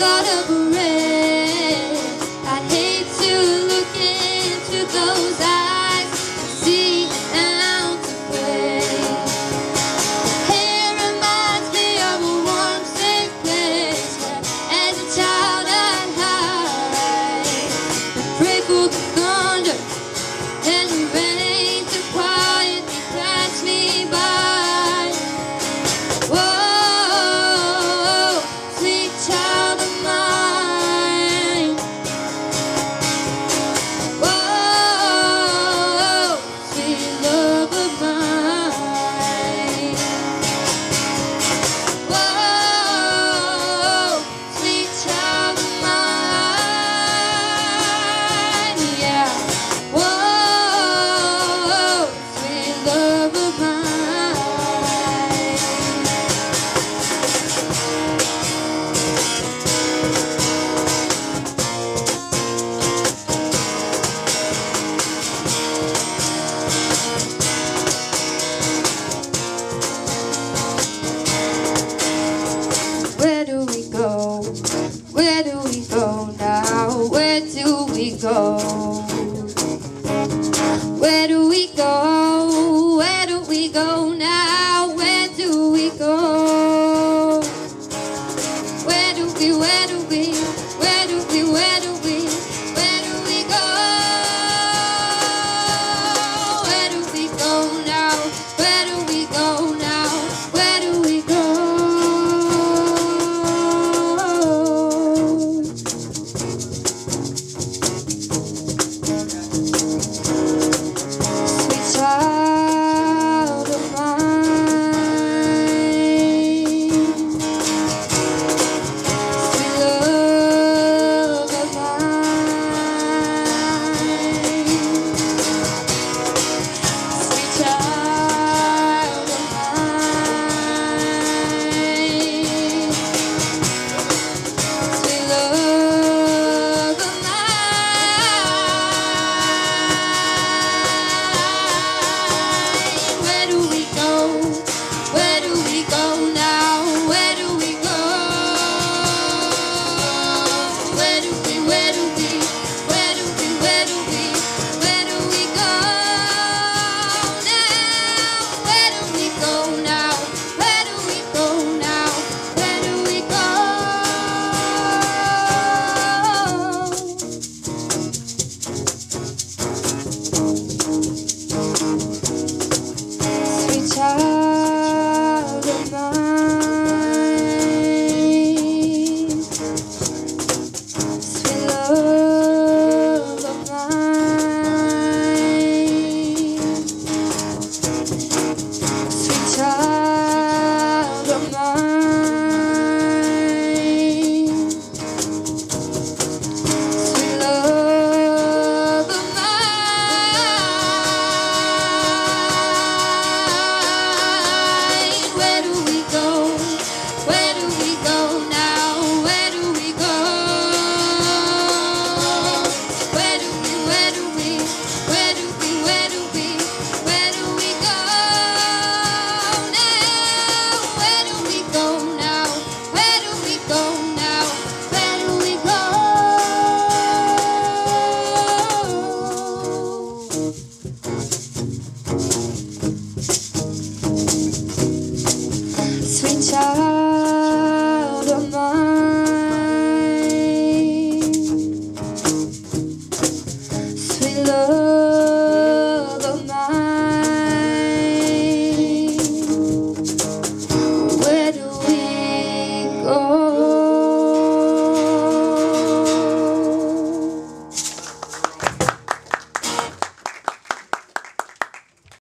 got a break.